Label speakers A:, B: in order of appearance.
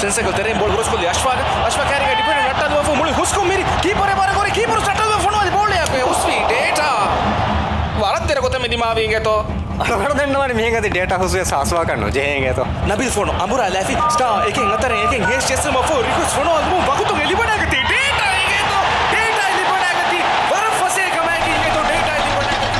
A: Sensei goal terrain ball goes to Ashfaq. Ashfaq carrying a defender. Natta duwa for Mulu. Husko miri. Keeper e bare gore. Keeper natta duwa for no ball එකේ උස්වි data වරද්දර කොතම දිමාවීන් ඇතෝ
B: අරකට දෙන්නවනේ මෙහෙන් ඇති data හුස්වේ සාස්වා කරනවා ජෙහෙන් ඇතෝ
A: නබිල් ෆෝනෝ අමුරා ලැෆි star එකෙන් අතර එකෙන් හේස් චෙස්සම ෆෝ රිකුස් ෆෝනෝ අල්මු බකුතු එලිබඩ ඇගති ඩේටා එකේතෝ ඩේටා එලිබඩ ඇගති වර ෆසේ කමයි කීකේතෝ ඩේටා එලිබඩ ඇගති